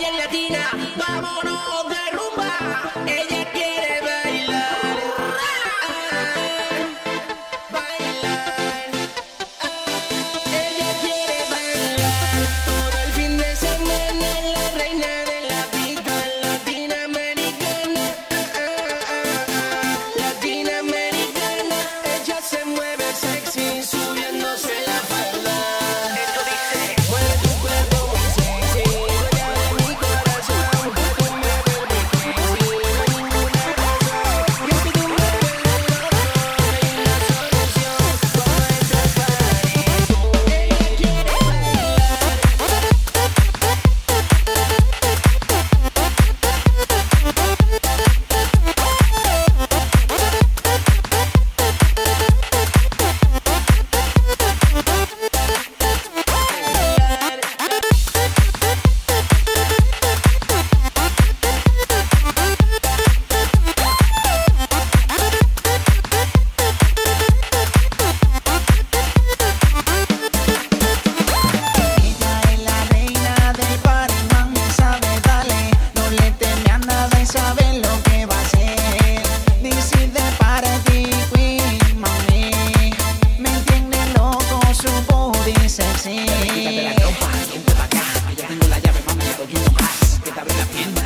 ella es latina, vámonos de rumba. Ella así. Quítate la ropa, vente pa' acá. Que yo tengo la llave, mami, la doy un más. Que te abre la pierna.